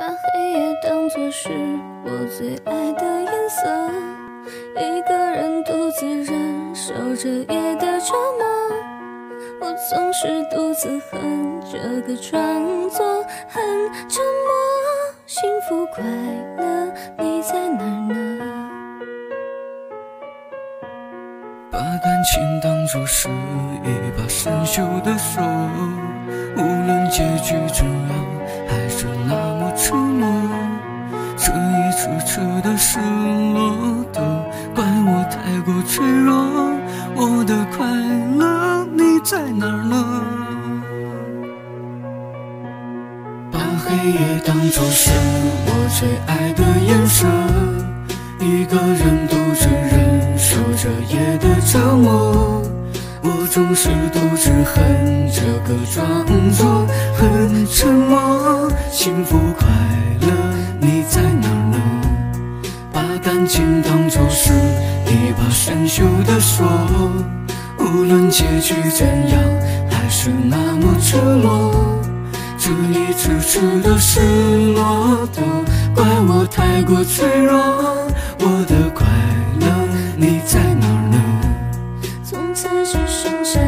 把黑夜当作是我最爱的颜色，一个人独自忍受着夜的折磨。我总是独自哼着歌，装作很沉默。幸福快乐，你在哪儿呢？把感情当作是一把生锈的锁，无论结局怎样，还是那赤裸。这一次次的失落，都怪我太过脆弱。我的快乐，你在哪儿呢？把黑夜当作是我最爱的颜色，一个人独自忍受着夜的折磨。我总是独自哼着歌，装作很沉默。幸福快感情当作是一把生锈的锁无论结局怎样还是那么赤裸这一次次的失落都怪我太过脆弱我的快乐你在哪儿呢？从此只剩下